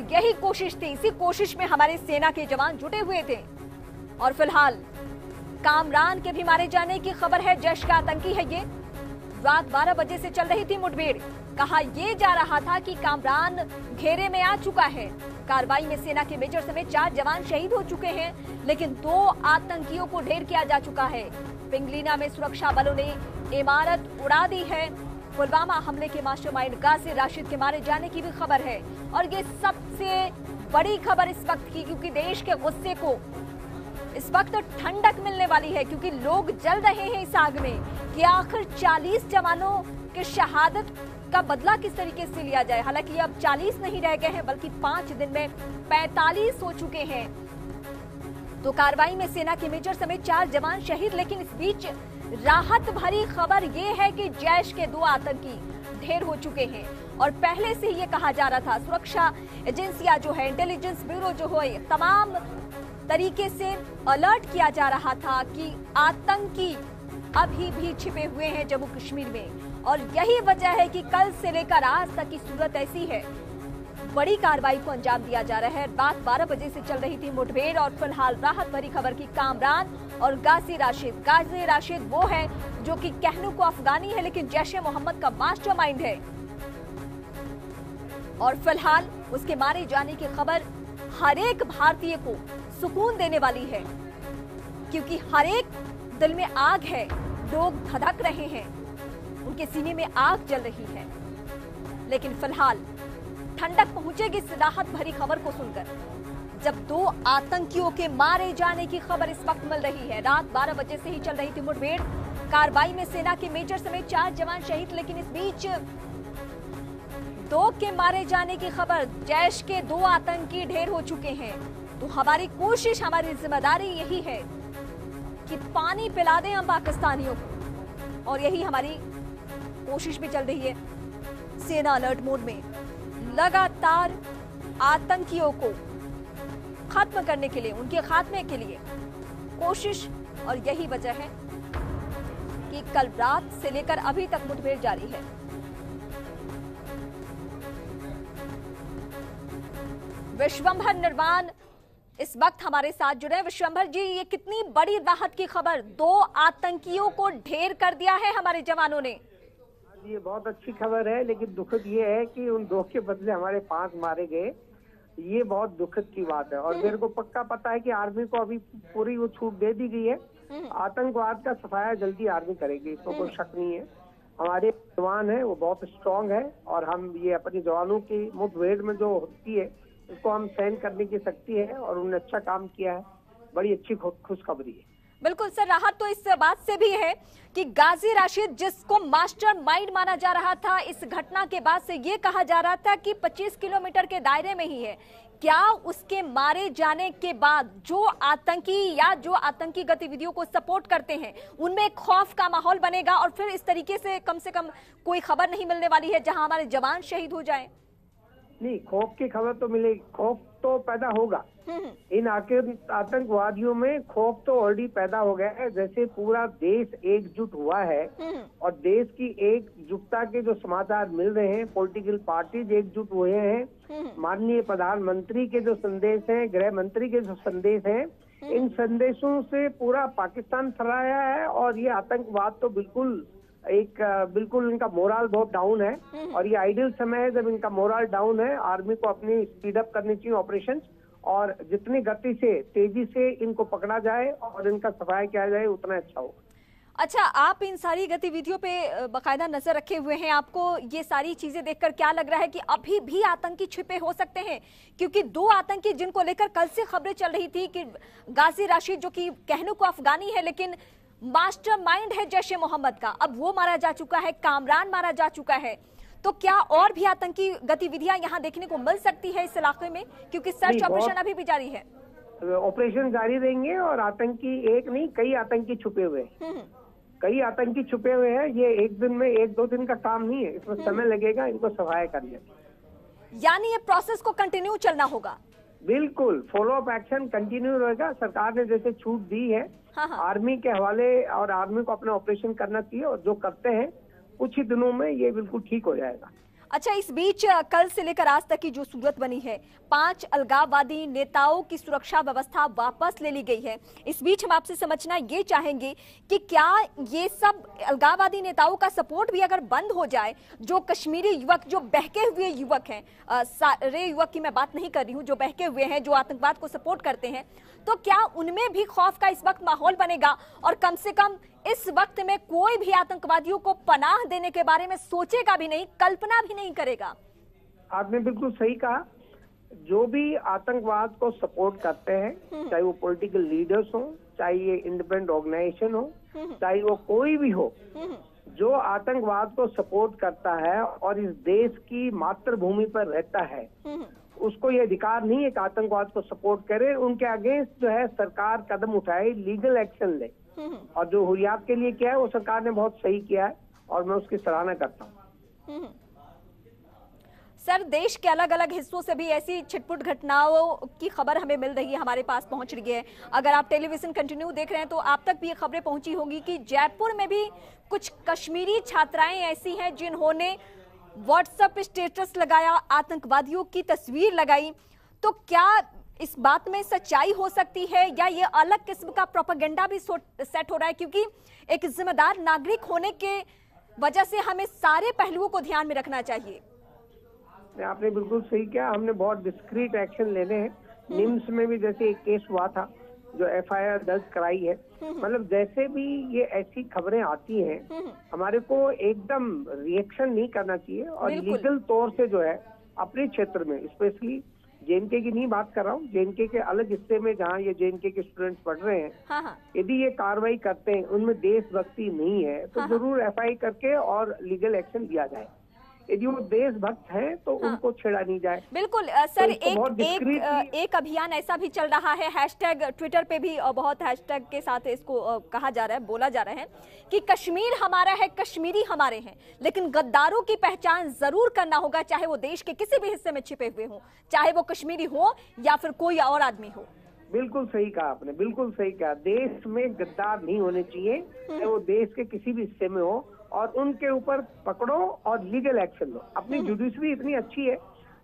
यही कोशिश थी। इसी कोशिश में हमारे सेना के जवान जुटे हुए थे। और फ़िलहाल, कामरान के भी मारे जाने की खबर है। जैश का आतंकी है ये। रात 12 बजे से चल रही थी मुठभेड़। कहा यह जा रहा था कि कामरान घेरे में आ चुका है। कार्रवाई में सेना के मेजर समेत चार जवान शहीद हो चुके हैं, लेकिन दो आतंकियों को ढेर किया जा चुका है। पिंगलीना में सुरक्षा बलों ने इमारत उड़ा दी है। पुलवामा हमले के मास्टरमाइंड गासिर राशिद के मारे जाने की भी खबर है। और ये सबसे बड़ी खबर इस वक्त की, क्योंकि देश के गुस्से को इस वक्त ठंडक मिलने वाली है, क्योंकि लोग जल रहे हैं इस आग में कि आखिर 40 जवानों की शहादत का बदला किस तरीके से लिया जाए? हालाँकि अब 40 नहीं रह गए हैं, बल्कि पाँच दिन में 45 हो चुके हैं। तो कार्रवाई में सेना के मेजर समेत चार जवान शहीद, लेकिन इस बीच राहत भरी खबर ये है कि जैश के दो आतंकी ढेर हो चुके हैं। और पहले से ही ये कहा जा रहा था, सुरक्षा एजेंसियाँ जो है, इंटेलिजेंस ब्यूरो जो है, तमाम तरीके से अलर्ट किया जा रहा था कि आतंकी अभी भी छिपे हुए हैं जम्मू कश्मीर में। और यही वजह है कि कल से लेकर आज तक की सूरत ऐसी है। बड़ी कार्रवाई को अंजाम दिया जा रहा है। रात 12 बजे से चल रही थी मुठभेड़ और फ़िलहाल राहत भरी खबर की कामरान और गाजी राशिद। गाजी राशिद वो है जो कि कहनू को अफगानी है, लेकिन जैश मोहम्मद का मास्टरमाइंड है। और फ़िलहाल उसके मारे जाने की खबर हर एक भारतीय को सुकून देने वाली है, क्योंकि हर एक दिल में आग है। लोग धधक रहे हैं। उनके सीने में आग जल रही है। लेकिन फ़िलहाल ठंडक पहुंचेगी इस राहत भरी खबर को सुनकर। जब दो आतंकियों के मारे जाने की खबर इस वक्त मिल रही है। रात 12 बजे से ही चल रही थी मुठभेड़। कार्रवाई में सेना के मेजर समेत चार जवान शहीद, लेकिन इस बीच दो के मारे जाने की खबर, जैश के दो आतंकी ढेर हो चुके हैं। तो हमारी कोशिश, हमारी ज़िम्मेदारी यही है कि पानी पिला दें हम पाकिस्तानियों को। और यही हमारी कोशिश भी चल रही है सेना अलर्ट मोड में। लगातार आतंकियों को खत्म करने के लिए, उनके खात्मे के लिए। कोशिश और यही वजह है कि कल रात से लेकर अभी तक मुठभेड़ जारी है। विश्वंभर निर्माण इस वक्त हमारे साथ जुड़े हैं। विश्वंभर जी, ये कितनी बड़ी राहत की खबर। दो आतंकियों को ढेर कर दिया है हमारे जवानों ने। ये बहुत अच्छी खबर है, लेकिन दुखद ये है कि उन दो के बदले हमारे पाँच मारे गए। ये बहुत दुखद की बात है। और मेरे को पक्का पता है कि आर्मी को अभी पूरी वो छूट दे दी गई है। आतंकवाद का सफाया जल्दी आर्मी करेगी इसमें कोई शक नहीं है। हमारे जवान है वो बहुत स्ट्रांग है और हम ये अपने जवानों की मुठभेड़ में जो होती है उसको हम सहन करने की शक्ति है और उन्होंने अच्छा काम किया है। बड़ी अच्छी खुशखबरी है। बिल्कुल सर, राहत तो इस बात से भी है कि गाजी राशिद जिसको मास्टर माइंड माना जा रहा था, इस घटना के बाद से ये कहा जा रहा था कि 25 किलोमीटर के दायरे में ही है। क्या उसके मारे जाने के बाद जो आतंकी या जो आतंकी गतिविधियों को सपोर्ट करते हैं, उनमें खौफ का माहौल बनेगा और फिर इस तरीके से कम से कम कोई खबर नहीं मिलने वाली है जहाँ हमारे जवान शहीद हो जाए। नहीं, खौफ की खबर तो मिलेगी। खौफ तो पैदा होगा। इन आतंकवादियों में खौफ तो ऑलरेडी पैदा हो गया है। जैसे पूरा देश एकजुट हुआ है और देश की एकजुटता के जो समाचार मिल रहे हैं पॉलिटिकल पार्टीज़ एकजुट हुए हैं माननीय प्रधानमंत्री के जो संदेश हैं गृह मंत्री के जो संदेश हैं इन संदेशों से पूरा पाकिस्तान सराया है और ये आतंकवाद तो बिल्कुल एक बिल्कुल इनका मोरल बहुत डाउन है। हम्म। और ये आइडियल समय है जब इनका मोरल डाउन है आर्मी को अपनी स्पीड अप करनी चाहिए ऑपरेशन और जितनी गति से तेज़ी से इनको पकड़ा जाए और इनका सफाया किया जाए उतना अच्छा होगा अच्छा आप इन सारी गतिविधियों पे बकायदा नज़र रखे हुए हैं। आपको ये सारी चीज़ें देखकर क्या लग रहा है कि अभी भी आतंकी छिपे हो सकते हैं? क्योंकि दो आतंकी जिनको लेकर कल से खबरें चल रही थी कि गाजी राशिद जो कि कहने को अफगानी है लेकिन मास्टरमाइंड है जैश मोहम्मद का। अब वो मारा जा चुका है कामरान मारा जा चुका है। तो क्या और भी आतंकी गतिविधियाँ यहाँ देखने को मिल सकती है इस इलाके में? क्योंकि सर्च ऑपरेशन अभी भी जारी है। ऑपरेशन जारी रहेंगे और आतंकी एक नहीं कई आतंकी छुपे हुए हम्म। कई आतंकी छुपे हुए हैं ये एक दिन में एक दो दिन का काम नहीं है। इसमें समय हम्म। लगेगा इनको सफाया करने यानी ये प्रोसेस को कंटिन्यू चलना होगा। बिल्कुल फॉलो अप एक्शन कंटिन्यू रहेगा सरकार ने जैसे छूट दी है हाँ हाँ। आर्मी के हवाले और आर्मी को अपना ऑपरेशन करना चाहिए और जो करते हैं कुछ ही दिनों में ये बिल्कुल ठीक हो जाएगा अच्छा इस बीच कल से लेकर आज तक की जो सूरत बनी है, पाँच अलगाववादी नेताओं की सुरक्षा व्यवस्था वापस ले ली गई है। इस बीच हम आपसे समझना ये चाहेंगे कि क्या ये सब अलगाववादी नेताओं का सपोर्ट भी अगर बंद हो जाए, जो कश्मीरी युवक, जो बहके हुए युवक हैं सारे युवक की मैं बात नहीं कर रही हूँ, जो बहके हुए हैं, जो आतंकवाद को सपोर्ट करते हैं तो क्या उनमें भी खौफ का इस वक्त माहौल बनेगा? और कम से कम इस वक्त में कोई भी आतंकवादियों को पनाह देने के बारे में सोचेगा भी नहीं कल्पना भी नहीं करेगा आपने बिल्कुल सही कहा जो भी आतंकवाद को सपोर्ट करते हैं हम्म। चाहे वो पॉलिटिकल लीडर्स हो चाहे ये इंडिपेंडेंट ऑर्गेनाइजेशन हो हम्म। चाहे वो कोई भी हो हम्म। जो आतंकवाद को सपोर्ट करता है और इस देश की मातृभूमि पर रहता है उसको ये अधिकार नहीं है कि आतंकवाद को सपोर्ट करे उनके अगेंस्ट जो है सरकार कदम उठाए लीगल एक्शन ले हम्म। और जो हुरियात के लिए किया है वो सरकार ने बहुत सही किया है और मैं उसकी सराहना करता हूँ हम्म। सर देश के अलग अलग हिस्सों से भी ऐसी छिटपुट घटनाओं की खबर हमें मिल रही है हमारे पास पहुँच रही है अगर आप टेलीविज़न कंटिन्यू देख रहे हैं तो आप तक भी ये खबरें पहुँची होंगी कि जयपुर में भी कुछ कश्मीरी छात्राएँ ऐसी हैं जिन्होंने व्हाट्सएप स्टेटस लगाया आतंकवादियों की तस्वीर लगाई। तो क्या इस बात में सच्चाई हो सकती है या ये अलग किस्म का प्रोपागेंडा भी सेट हो रहा है? क्योंकि एक जिम्मेदार नागरिक होने के वजह से हमें सारे पहलुओं को ध्यान में रखना चाहिए। आपने बिल्कुल सही किया। हमने बहुत डिस्क्रीट एक्शन लेने हैं। हम्म। निम्स में भी जैसे एक केस हुआ था जो एफआईआर दर्ज कराई है हम्म। मतलब जैसे भी ये ऐसी खबरें आती हैं हम्म। हमारे को एकदम रिएक्शन नहीं करना चाहिए और लीगल तौर से जो है अपने क्षेत्र में स्पेशली जेएनके की नहीं बात कर रहा हूँ जेएनके के अलग हिस्से में जहाँ ये जेएनके के स्टूडेंट्स पढ़ रहे हैं हाँ, हाँ। यदि ये कार्रवाई करते हैं उनमें देशभक्ति नहीं है तो हाँ, ज़रूर एफआई करके और लीगल एक्शन दिया जाए यदि वो देशभक्त हैं तो हाँ। उनको छेड़ा नहीं जाए बिल्कुल आ, सर तो एक एक एक अभियान ऐसा भी चल रहा है हैशटैग ट्विटर पे भी बहुत हैशटैग के साथ इसको कहा जा रहा है बोला जा रहा है कि कश्मीर हमारा है कश्मीरी हमारे हैं लेकिन गद्दारों की पहचान ज़रूर करना होगा चाहे वो देश के किसी भी हिस्से में छिपे हुए हों चाहे वो कश्मीरी हो या फिर कोई और आदमी हो बिल्कुल सही कहा आपने बिल्कुल सही कहा देश में गद्दार नहीं होने चाहिए हम्म। वो देश के किसी भी हिस्से में हो और उनके ऊपर पकड़ो और लीगल एक्शन लो अपनी जुडिशरी हम्म। इतनी अच्छी है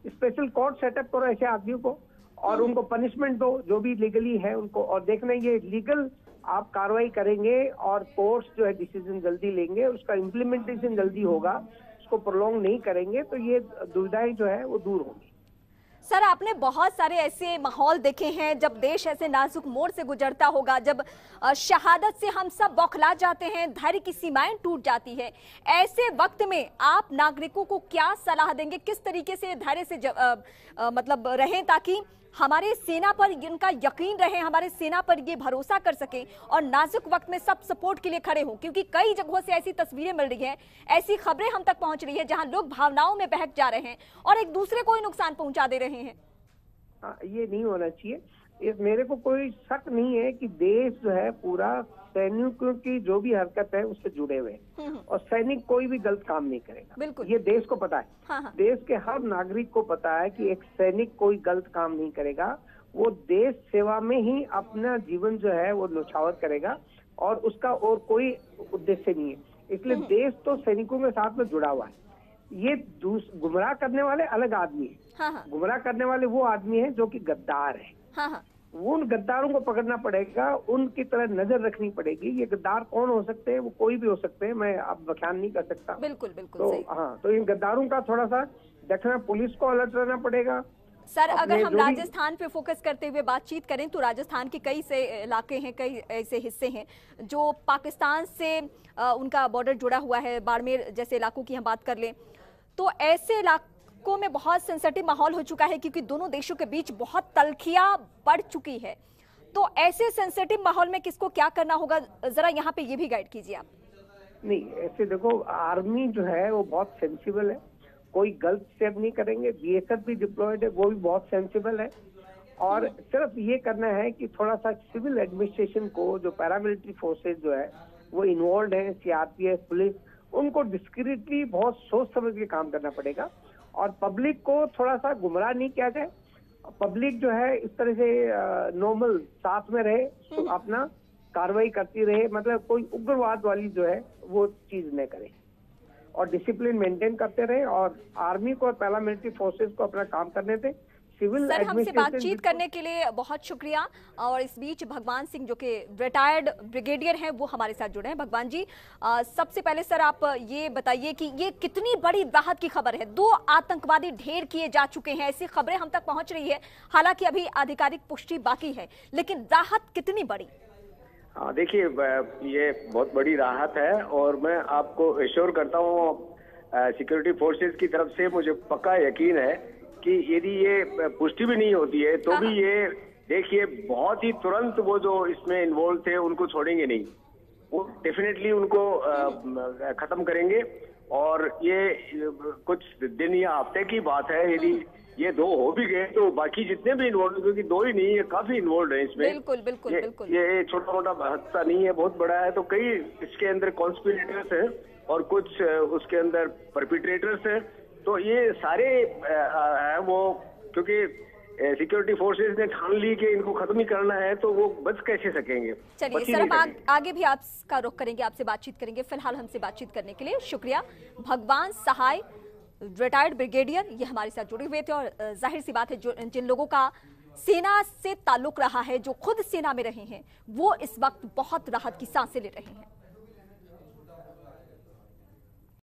स्पेशल कोर्ट सेटअप करो ऐसे आदमियों को और हम्म। उनको पनिशमेंट दो जो भी लीगली है उनको और देखना ये लीगल आप कार्रवाई करेंगे और कोर्ट्स जो है डिसीज़न जल्दी लेंगे उसका इम्प्लीमेंटेशन जल्दी होगा उसको प्रोलॉन्ग नहीं करेंगे तो ये दुविधाएँ जो है वो दूर होंगी सर आपने बहुत सारे ऐसे माहौल देखे हैं जब देश ऐसे नाजुक मोड़ से गुजरता होगा जब शहादत से हम सब बौखला जाते हैं धैर्य की सीमाएँ टूट जाती है। ऐसे वक्त में आप नागरिकों को क्या सलाह देंगे? किस तरीके से धैर्य से जब, आ, आ, मतलब रहें ताकि हमारे सेना पर इनका यकीन रहे हमारे सेना पर ये भरोसा कर सके और नाजुक वक्त में सब सपोर्ट के लिए खड़े हों क्योंकि कई जगहों से ऐसी तस्वीरें मिल रही हैं ऐसी खबरें हम तक पहुँच रही है जहाँ लोग भावनाओं में बहक जा रहे हैं और एक दूसरे को ही नुकसान पहुँचा दे रहे हैं। हाँ, ये नहीं होना चाहिए। मेरे को कोई शक नहीं है कि देश जो है पूरा सैनिकों की जो भी हरकत है उससे जुड़े हुए हम्म, हम्म। और सैनिक कोई भी गलत काम नहीं करेगा। बिल्कुल। ये देश को पता है। हाँ हाँ। देश के हर नागरिक को पता है कि एक सैनिक कोई गलत काम नहीं करेगा। वो देश सेवा में ही अपना जीवन जो है वो नौछावर करेगा और उसका और कोई उद्देश्य नहीं है। इसलिए हम्म। देश तो सैनिकों के साथ में जुड़ा हुआ है। ये गुमराह करने वाले अलग आदमी है हाँ, गुमराह करने वाले वो आदमी है जो कि गद्दार है। उन गद्दारों को पकड़ना पड़ेगा उनकी तरह नज़र रखनी पड़ेगी ये गद्दार कौन हो सकते हैं वो कोई भी हो सकते हैं मैं अब व्याख्यान नहीं कर सकता। बिल्कुल बिल्कुल तो हाँ तो इन गद्दारों का थोड़ा सा देखना पुलिस को अलर्ट रहना पड़ेगा। सर अगर हम राजस्थान पे फोकस करते हुए बातचीत करें तो राजस्थान के कई से इलाके हैं कई ऐसे हिस्से हैं जो पाकिस्तान से उनका बॉर्डर जुड़ा हुआ है बाड़मेर जैसे इलाकों की हम बात कर लें। तो ऐसे इलाके इलाकों में बहुत सेंसिटिव माहौल हो चुका है क्योंकि दोनों देशों के बीच बहुत तलखिया बढ़ चुकी है। तो ऐसे सेंसिटिव माहौल में किसको क्या करना होगा? जरा यहाँ पे ये भी गाइड कीजिए आप। नहीं, ऐसे देखो आर्मी जो है, वो बहुत सेंसिबल है। कोई गलत स्टेप नहीं करेंगे। बीएसएफ भी डिप्लॉयड है, वो भी बहुत सेंसिबल है। और सिर्फ़ ये करना है कि थोड़ा सा सिविल एडमिनिस्ट्रेशन को, जो पैरामिलिट्री फोर्सेज जो है, वो इन्वॉल्व है सीआरपीएफ पुलिस उनको डिस्क्रिटली बहुत सोच समझ के काम करना पड़ेगा। और पब्लिक को थोड़ा सा गुमराह नहीं किया जाए। पब्लिक जो है इस तरह से नॉर्मल साथ में रहे तो हम्म। अपना कार्रवाई करती रहे मतलब कोई उग्रवाद वाली जो है वो चीज़ न करे। और डिसिप्लिन मेंटेन करते रहे और आर्मी को और पैरामिलिट्री फोर्सेस को अपना काम करने थे सिविल सर हमसे बातचीत करने के लिए बहुत शुक्रिया। और इस बीच भगवान सिंह जो कि रिटायर्ड ब्रिगेडियर हैं वो हमारे साथ जुड़े हैं। भगवान जी सबसे पहले सर आप ये बताइए कि ये कितनी बड़ी राहत की खबर है? दो आतंकवादी ढेर किए जा चुके हैं ऐसी खबरें हम तक पहुँच रही है। हालाँकि अभी आधिकारिक पुष्टि बाकी है लेकिन राहत कितनी बड़ी? हाँ देखिए ये बहुत बड़ी राहत है और मैं आपको एश्योर करता हूँ सिक्योरिटी फोर्सेज की तरफ़ से मुझे पक्का यकीन है कि यदि ये पुष्टि भी नहीं होती है तो भी हाँ। ये देखिए बहुत ही तुरंत वो जो इसमें इन्वॉल्व थे उनको छोड़ेंगे नहीं। वो डेफिनेटली उनको खत्म करेंगे। और ये कुछ दिन या हफ़्ते की बात है यदि ये दो हो भी गए तो बाकी जितने भी इन्वॉल्व क्योंकि दो ही नहीं है काफ़ी इन्वॉल्व है इसमें। बिल्कुल बिल्कुल ये, बिल्कुल। ये छोटा मोटा हादसा नहीं है बहुत बड़ा है तो कई इसके अंदर कॉन्स्पिरेटर्स हैं और कुछ उसके अंदर परपिट्रेटर्स हैं। तो ये सारे वो क्योंकि सिक्योरिटी फोर्सेस ने ठान ली कि इनको खत्म ही करना है तो वो बच कैसे सकेंगे? चलिए सर अब आगे भी आपका रुख करेंगे आपसे बातचीत करेंगे। फ़िलहाल हमसे बातचीत करने के लिए शुक्रिया। भगवान सहाय रिटायर्ड ब्रिगेडियर ये हमारे साथ जुड़े हुए थे और ज़ाहिर सी बात है जो जिन लोगों का सेना से ताल्लुक रहा है जो खुद सेना में रहे हैं वो इस वक्त बहुत राहत की साँसें ले रहे हैं।